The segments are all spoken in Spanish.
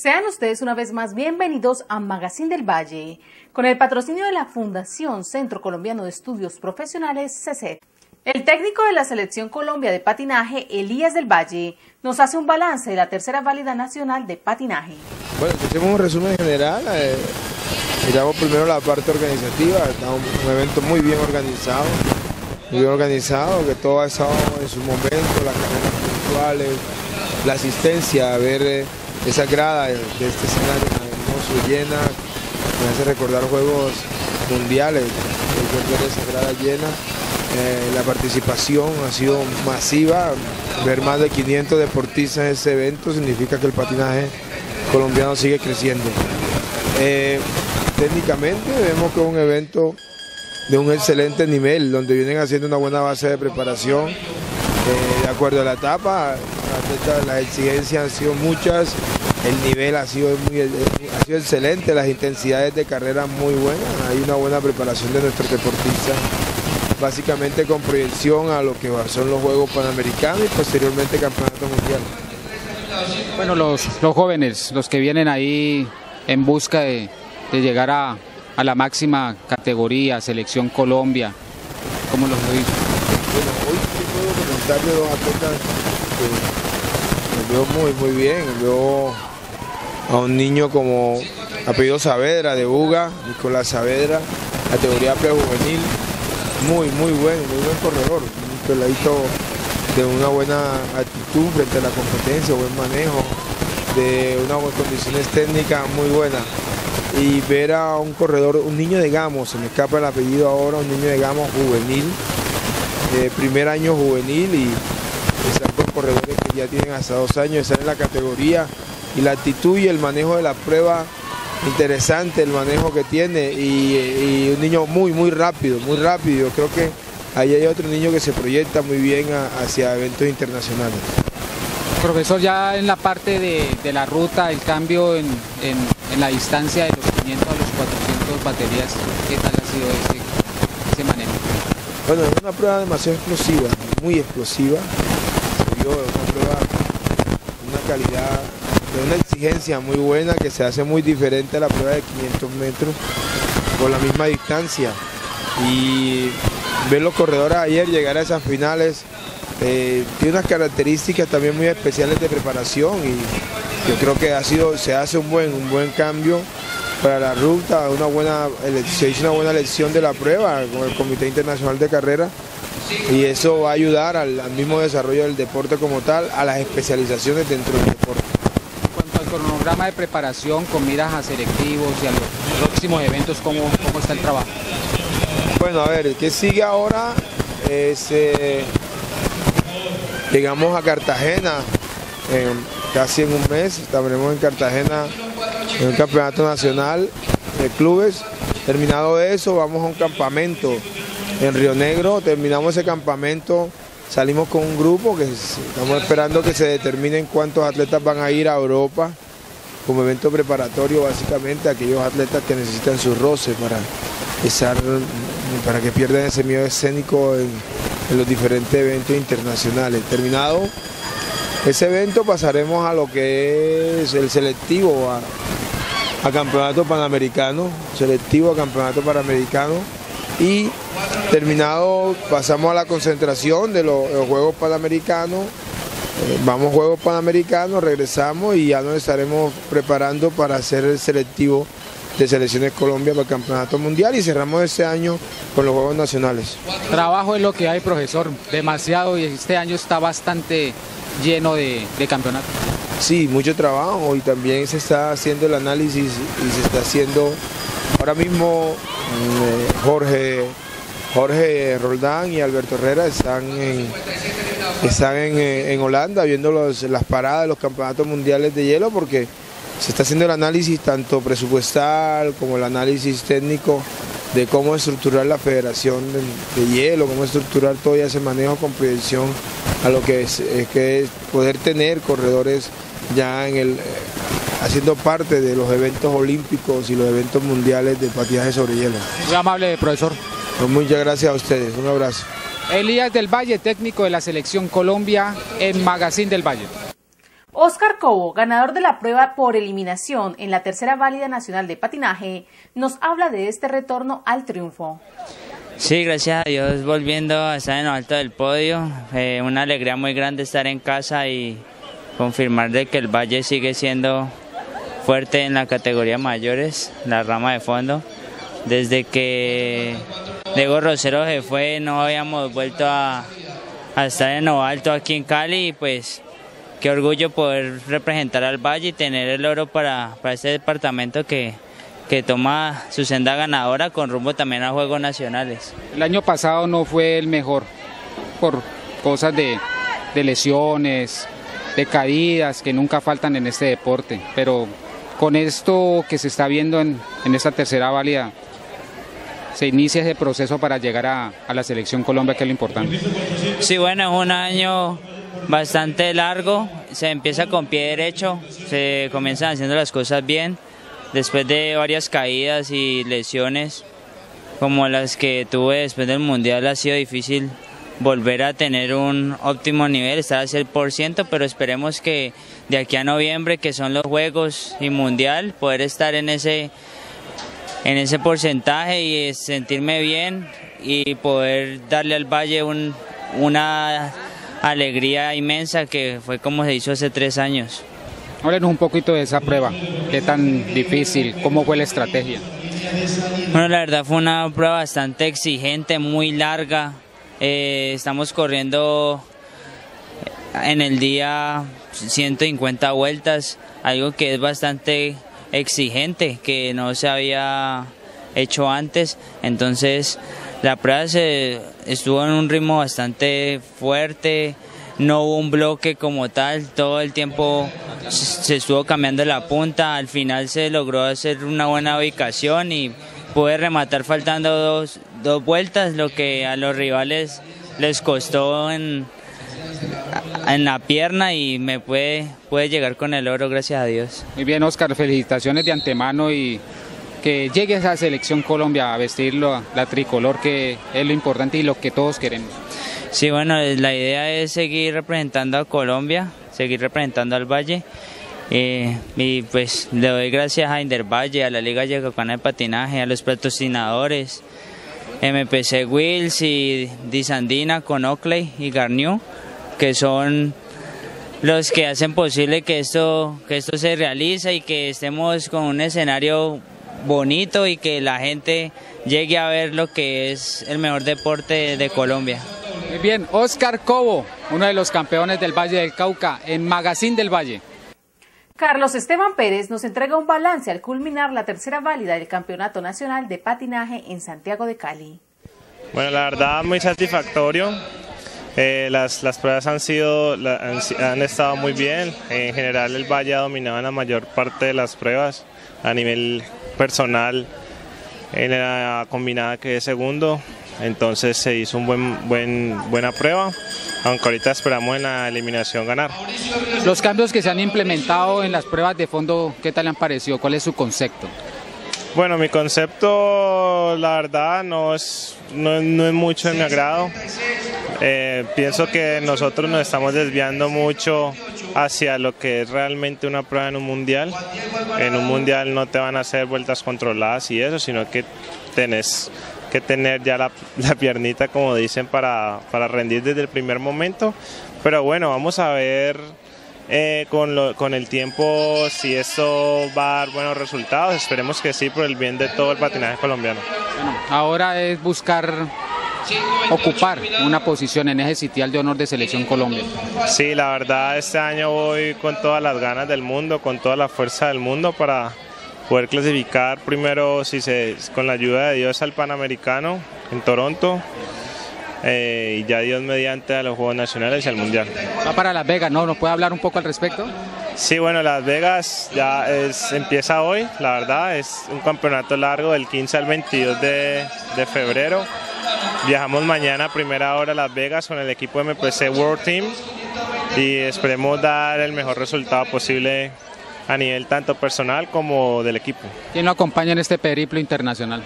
Sean ustedes una vez más bienvenidos a Magazine del Valle, con el patrocinio de la Fundación Centro Colombiano de Estudios Profesionales, CECET. El técnico de la Selección Colombia de Patinaje, Elías del Valle, nos hace un balance de la tercera válida nacional de patinaje. Bueno, hacemos un resumen general. Eh, miramos primero la parte organizativa, está un, evento muy bien organizado, muy bien organizado, que todo ha estado en su momento, las carreras puntuales, la asistencia, a ver... Eh, esa grada de este escenario hermoso, llena, me hace recordar juegos mundiales, ver esa grada llena. Eh, la participación ha sido masiva, ver más de 500 deportistas en ese evento significa que el patinaje colombiano sigue creciendo. Eh, técnicamente vemos que es un evento de un excelente nivel, donde vienen haciendo una buena base de preparación, eh, de acuerdo a la etapa, las exigencias han sido muchas, el nivel ha sido, muy, ha sido excelente, las intensidades de carrera muy buenas, hay una buena preparación de nuestros deportistas, básicamente con proyección a lo que son los Juegos Panamericanos y posteriormente Campeonato Mundial. Bueno, los, los jóvenes, los que vienen ahí en busca de, llegar a, la máxima categoría, Selección Colombia, ¿cómo los veis? Bueno, hoy puedo comentar de dos atletas veo muy, muy bien, veo a un niño como apellido Saavedra de Buga, Nicolás Saavedra, categoría prejuvenil, muy, muy buen, muy buen corredor, un peladito de una buena actitud frente a la competencia, buen manejo, de unas condiciones técnicas muy buenas. Y ver a un corredor, un niño de Gamos, se me escapa el apellido ahora, un niño de Gamos juvenil, primer año juvenil y con corredores que ya tienen hasta dos años, están en la categoría y la actitud y el manejo de la prueba interesante, el manejo que tiene y, un niño muy, muy rápido, muy rápido. Creo que ahí hay otro niño que se proyecta muy bien hacia eventos internacionales. Profesor, ya en la parte de, la ruta, el cambio en, la distancia de los 500 a los 400 baterías, ¿qué tal ha sido ese, manejo? Bueno, es una prueba demasiado explosiva, muy explosiva. Vio una prueba, una calidad de una exigencia muy buena que se hace muy diferente a la prueba de 500 metros por la misma distancia. Y ver los corredores ayer llegar a esas finales eh, tiene unas características también muy especiales de preparación y yo creo que ha sido, se hace un buen, un buen cambio para la ruta, una buena, se hizo una buena elección de la prueba con el Comité Internacional de Carrera y eso va a ayudar al mismo desarrollo del deporte como tal, a las especializaciones dentro del deporte cronograma de preparación con miras a selectivos y a los próximos eventos, ¿cómo, cómo está el trabajo? Bueno, a ver, ¿qué sigue ahora? Eh, llegamos a Cartagena casi en un mes, estaremos en Cartagena en un campeonato nacional de clubes. Terminado eso, vamos a un campamento en Río Negro, terminamos ese campamento, salimos con un grupo que estamos esperando que se determinen cuántos atletas van a ir a Europa como evento preparatorio básicamente aquellos atletas que necesitan su roce para para que pierdan ese miedo escénico en, los diferentes eventos internacionales. Terminado ese evento pasaremos a lo que es el selectivo a, campeonato panamericano, selectivo a campeonato panamericano y terminado pasamos a la concentración de los Juegos Panamericanos eh, vamos a Juegos Panamericanos, regresamos y ya nos estaremos preparando para hacer el selectivo de Selecciones Colombia para el Campeonato Mundial y cerramos este año con los Juegos Nacionales. Trabajo es lo que hay, profesor, demasiado y este año está bastante lleno de, campeonatos. Sí, mucho trabajo y también se está haciendo el análisis y se está haciendo ahora mismo mm, eh, Jorge, Jorge Roldán y Alberto Herrera están en, están eh, en, Holanda viendo las paradas de los campeonatos mundiales de hielo porque se está haciendo el análisis tanto presupuestal como el análisis técnico de cómo estructurar la federación de, hielo, cómo estructurar todo ese manejo con proyección a lo que es, que poder tener corredores ya en el haciendo parte de los eventos olímpicos y los eventos mundiales de patinaje sobre hielo. Muy amable, profesor. Pues muchas gracias a ustedes, un abrazo. Elías del Valle, técnico de la Selección Colombia en Magazine del Valle. Oscar Cobo, ganador de la prueba por eliminación en la tercera válida nacional de patinaje, nos habla de este retorno al triunfo. Sí, gracias a Dios volviendo a estar en lo alto del podio. Eh, una alegría muy grande estar en casa y confirmar de que el Valle sigue siendo fuerte en la categoría mayores, la rama de fondo. Desde que Diego Rosero se fue no habíamos vuelto a, estar en lo alto aquí en Cali y pues qué orgullo poder representar al Valle y tener el oro para, para este departamento que, que toma su senda ganadora con rumbo también a Juegos Nacionales. El año pasado no fue el mejor por cosas de, de lesiones, de caídas que nunca faltan en este deporte, pero con esto que se está viendo en, en esta tercera válida, se inicia ese proceso para llegar a, la selección Colombia, que es lo importante. Sí, bueno, es un año bastante largo, se empieza con pie derecho, se comienzan haciendo las cosas bien, después de varias caídas y lesiones como las que tuve después del Mundial ha sido difícil volver a tener un óptimo nivel, estar al 100%, pero esperemos que de aquí a noviembre, que son los Juegos y Mundial, poder estar en ese, en ese porcentaje y sentirme bien y poder darle al Valle un, una alegría inmensa que fue como se hizo hace tres años. Háblenos un poquito de esa prueba, qué tan difícil, cómo fue la estrategia. Bueno, la verdad fue una prueba bastante exigente, muy larga. Eh, estamos corriendo en el día 150 vueltas, algo que es bastante exigente, que no se había hecho antes. Entonces, la prueba se estuvo en un ritmo bastante fuerte, no hubo un bloque como tal, todo el tiempo se estuvo cambiando la punta, al final se logró hacer una buena ubicación y pude rematar faltando dos, dos vueltas, lo que a los rivales les costó en, en la pierna y me puede, puede llegar con el oro, gracias a Dios. Muy bien, Oscar, felicitaciones de antemano y que llegue esa selección Colombia a vestirlo, la tricolor, que es lo importante y lo que todos queremos. Sí, bueno, la idea es seguir representando a Colombia, seguir representando al Valle. Eh, y pues le doy gracias a Indervalle, a la Liga Yacacana de Patinaje, a los patrocinadores, MPC Wheels y Disandina con Oakley y Garnier, que son los que hacen posible que esto, que esto se realice y que estemos con un escenario bonito y que la gente llegue a ver lo que es el mejor deporte de Colombia. Muy bien, Oscar Cobo, uno de los campeones del Valle del Cauca, en Magazine del Valle. Carlos Esteban Pérez nos entrega un balance al culminar la tercera válida del Campeonato Nacional de Patinaje en Santiago de Cali. Bueno, la verdad muy satisfactorio. Eh, las, las, pruebas han, sido, han, han, estado muy bien. En general el Valle ha dominado en la mayor parte de las pruebas a nivel personal en la combinada que es segundo. Entonces se hizo un buen, buen, buena prueba, aunque ahorita esperamos en la eliminación ganar. Los cambios que se han implementado en las pruebas de fondo, ¿qué tal le han parecido? ¿Cuál es su concepto? Bueno, mi concepto, la verdad, no es, no, no es mucho de mi agrado. Eh, pienso que nosotros nos estamos desviando mucho hacia lo que es realmente una prueba en un mundial. En un mundial no te van a hacer vueltas controladas y eso, sino que tenés que tener ya la, la piernita, como dicen, para, para, rendir desde el primer momento. Pero bueno, vamos a ver eh, con, lo, con el tiempo si esto va a dar buenos resultados. Esperemos que sí, por el bien de todo el patinaje colombiano. Bueno, ahora es buscar ocupar una posición en ese sitial de honor de Selección Colombia. Sí, la verdad este año voy con todas las ganas del mundo, con toda la fuerza del mundo para poder clasificar primero, si se, con la ayuda de Dios, al Panamericano en Toronto. Eh, y ya Dios mediante a los Juegos Nacionales y al Mundial. Va para Las Vegas, ¿no? ¿Nos puede hablar un poco al respecto? Sí, bueno, Las Vegas ya es, empieza hoy, la verdad, es un campeonato largo del 15 al 22 de, de febrero. Viajamos mañana a primera hora a Las Vegas con el equipo MPC World Team y esperemos dar el mejor resultado posible a nivel tanto personal como del equipo. ¿Quién lo acompaña en este periplo internacional?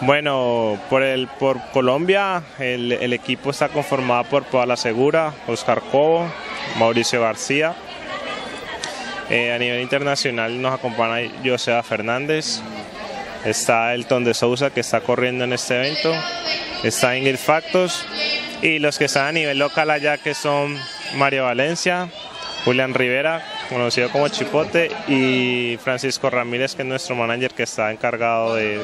Bueno, por, el, por Colombia el, el equipo está conformado por Paula Segura, Oscar Cobo, Mauricio García Eh, a nivel internacional nos acompaña Joseba Fernández, está Elton de Sousa que está corriendo en este evento, está Ingrid Factos y los que están a nivel local allá que son Mario Valencia, Julián Rivera, conocido como Chipote, y Francisco Ramírez, que es nuestro manager que está encargado de,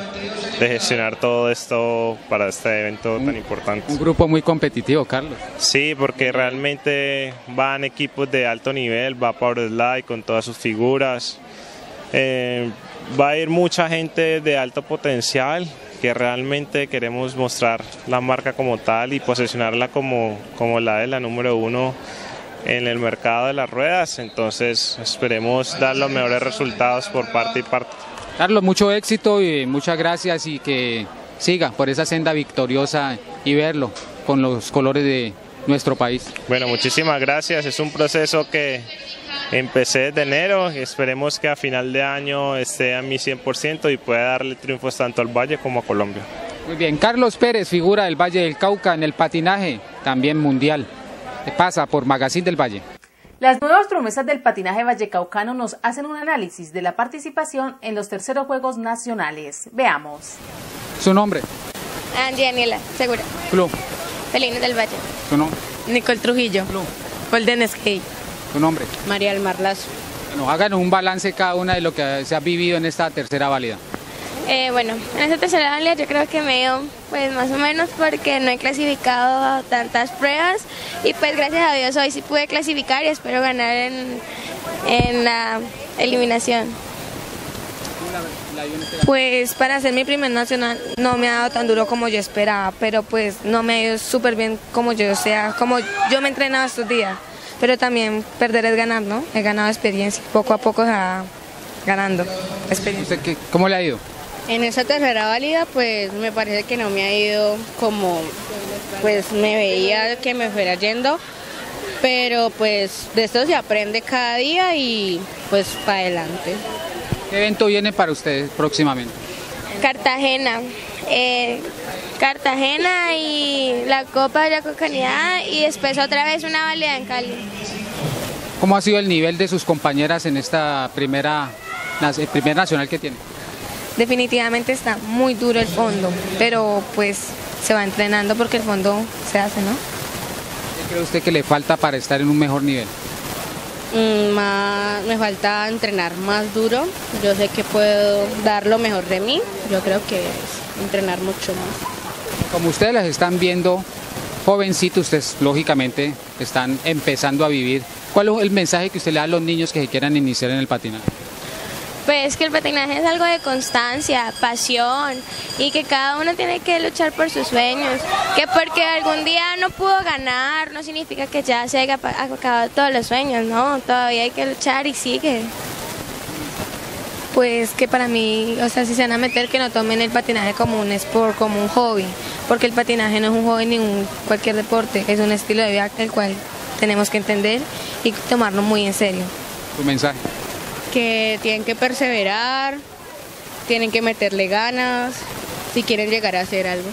gestionar todo esto para este evento tan importante. Un grupo muy competitivo, Carlos. Sí, porque realmente van equipos de alto nivel, va Power Slide con todas sus figuras. Eh, va a ir mucha gente de alto potencial que realmente queremos mostrar la marca como tal y posicionarla como, como la de la número uno en el mercado de las ruedas, entonces esperemos dar los mejores resultados por parte y parte. Carlos, mucho éxito y muchas gracias y que siga por esa senda victoriosa y verlo con los colores de nuestro país. Bueno, muchísimas gracias, es un proceso que empecé desde enero y esperemos que a final de año esté a mi 100% y pueda darle triunfos tanto al Valle como a Colombia. Muy bien, Carlos Pérez, figura del Valle del Cauca en el patinaje, también mundial pasa por Magazine del Valle. Las nuevas promesas del patinaje vallecaucano nos hacen un análisis de la participación en los terceros Juegos Nacionales. Veamos. ¿Su nombre? Angie Daniela, segura. Club. Felines del Valle. ¿Su nombre? Nicole Trujillo. Club. Golden Skate. ¿Su nombre? María Almar Lazo. Bueno, hagan un balance cada una de lo que se ha vivido en esta tercera válida. Eh, bueno, en esta tercera válida yo creo que me dio pues más o menos porque no he clasificado a tantas pruebas y pues gracias a Dios hoy sí pude clasificar y espero ganar en, en la eliminación. Pues para hacer mi primer nacional no me ha dado tan duro como yo esperaba, pero pues no me ha ido súper bien como yo sea, como yo me he entrenado estos días. Pero también perder es ganar, ¿no? He ganado experiencia, poco a poco va ganando experiencia. ¿Cómo le ha ido? En esa tercera válida, pues me parece que no me ha ido como pues me veía que me fuera yendo, pero pues de esto se aprende cada día y pues para adelante. ¿Qué evento viene para ustedes próximamente? Cartagena. Eh, Cartagena y la Copa de la Cocanidad y después otra vez una válida en Cali. ¿Cómo ha sido el nivel de sus compañeras en esta primera, el primer nacional que tiene? definitivamente está muy duro el fondo, pero pues se va entrenando porque el fondo se hace, ¿no? ¿Qué cree usted que le falta para estar en un mejor nivel? Mm, me falta entrenar más duro, yo sé que puedo dar lo mejor de mí, yo creo que es entrenar mucho más. Como ustedes las están viendo, jovencitos, ustedes lógicamente están empezando a vivir. ¿Cuál es el mensaje que usted le da a los niños que quieran iniciar en el patinaje? Pues que el patinaje es algo de constancia, pasión y que cada uno tiene que luchar por sus sueños. Que porque algún día no pudo ganar no significa que ya se haya acabado todos los sueños, no, todavía hay que luchar y sigue. Pues que para mí, o sea, si se van a meter que no tomen el patinaje como un sport, como un hobby, porque el patinaje no es un hobby ni un cualquier deporte, es un estilo de vida el cual tenemos que entender y tomarlo muy en serio. ¿Tu mensaje? que tienen que perseverar, tienen que meterle ganas si quieren llegar a hacer algo.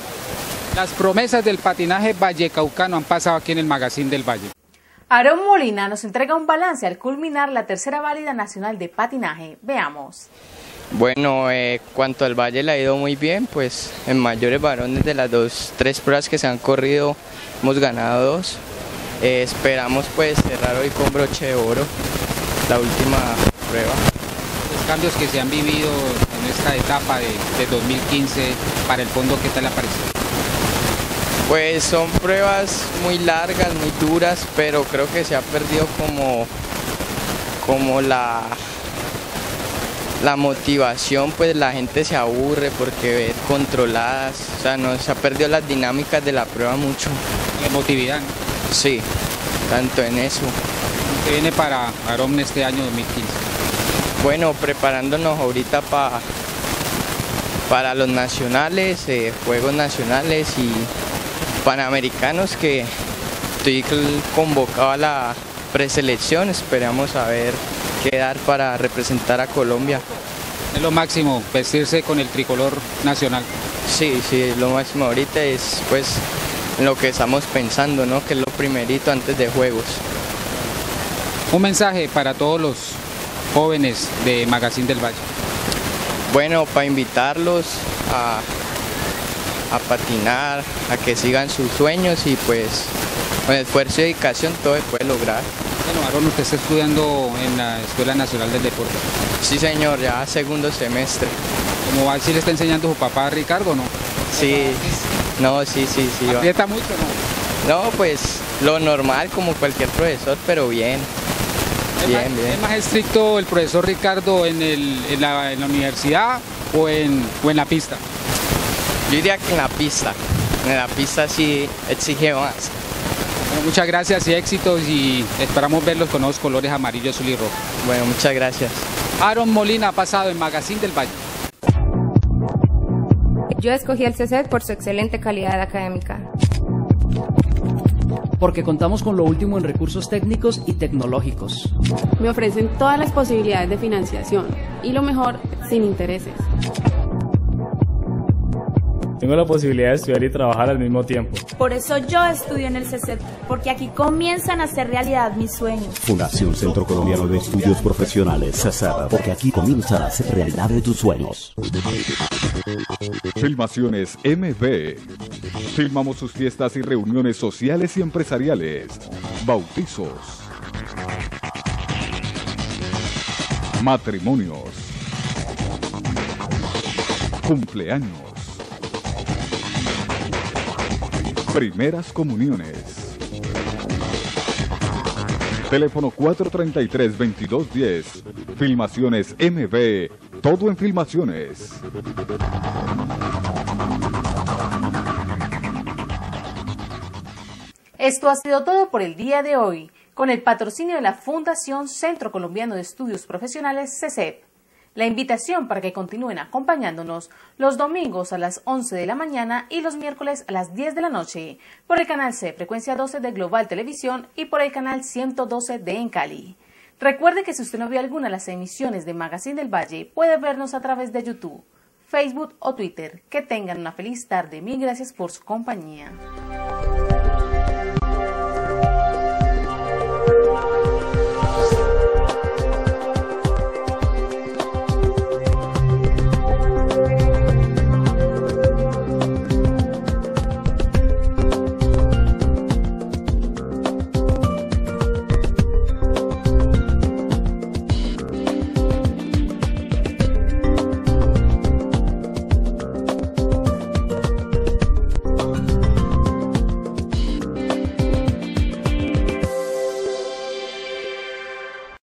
Las promesas del patinaje vallecaucano han pasado aquí en el Magazine del Valle. Aarón Molina nos entrega un balance al culminar la tercera válida nacional de patinaje. Veamos. Bueno, eh, cuanto al Valle le ha ido muy bien, pues en mayores varones de las dos, tres pruebas que se han corrido hemos ganado dos. Eh, esperamos pues cerrar hoy con broche de oro la última los cambios que se han vivido en esta etapa de, 2015 para el fondo, ¿qué tal le parece? Pues son pruebas muy largas, muy duras, pero creo que se ha perdido como, como la, la motivación, pues la gente se aburre porque ver controladas, o sea, no, se ha perdido las dinámicas de la prueba mucho. La emotividad. Sí, tanto en eso. ¿Qué viene para Arom este año 2015? Bueno, preparándonos ahorita para para los nacionales, eh, Juegos Nacionales y Panamericanos que estoy convocado a la preselección, esperamos a ver qué dar para representar a Colombia. Es lo máximo, vestirse con el tricolor nacional. Sí, sí, lo máximo ahorita es pues lo que estamos pensando, ¿no? Que es lo primerito antes de Juegos. Un mensaje para todos los jóvenes de Magazine del Valle? Bueno, para invitarlos a, a patinar, a que sigan sus sueños y pues con esfuerzo y dedicación todo se puede lograr. Bueno, Aaron, usted está estudiando en la Escuela Nacional del Deporte. Sí, señor, ya segundo semestre. ¿Cómo va? ¿Sí le está enseñando su papá Ricardo o no? Sí, no, sí, sí, sí. ¿Aprieta mucho no? No, pues lo normal como cualquier profesor, pero bien. ¿Es Bien, más, bien. ¿Es más estricto el profesor Ricardo en, el- en la, en la universidad o en, o en la pista? Yo diría que en la pista. En la pista sí exige más. Bueno, muchas gracias y éxitos y esperamos verlos con los colores amarillo, azul y rojo. Bueno, muchas gracias. Aaron Molina ha pasado en Magazine del Valle. Yo escogí el CESED por su excelente calidad académica. porque contamos con lo último en recursos técnicos y tecnológicos. Me ofrecen todas las posibilidades de financiación y lo mejor, sin intereses. Tengo la posibilidad de estudiar y trabajar al mismo tiempo. Por eso yo estudio en el CECET, porque aquí comienzan a hacer realidad mis sueños. Fundación Centro Colombiano de Estudios Profesionales, CESER, porque aquí comienzan a hacer realidad de tus sueños. Filmaciones MB. Filmamos sus fiestas y reuniones sociales y empresariales. Bautizos. Matrimonios. Cumpleaños. Primeras comuniones. Teléfono 433-2210. Filmaciones MB. Todo en filmaciones. Esto ha sido todo por el día de hoy, con el patrocinio de la Fundación Centro Colombiano de Estudios Profesionales CECEP. La invitación para que continúen acompañándonos los domingos a las 11 de la mañana y los miércoles a las 10 de la noche por el canal C Frecuencia 12 de Global Televisión y por el canal 112 de En Cali. Recuerde que si usted no vio alguna de las emisiones de Magazine del Valle, puede vernos a través de YouTube, Facebook o Twitter. Que tengan una feliz tarde. Mil gracias por su compañía.